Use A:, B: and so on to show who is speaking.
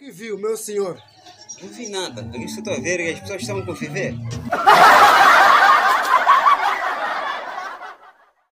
A: que viu, meu senhor?
B: Não vi nada. Eu estou a ver que as pessoas estão a conviver.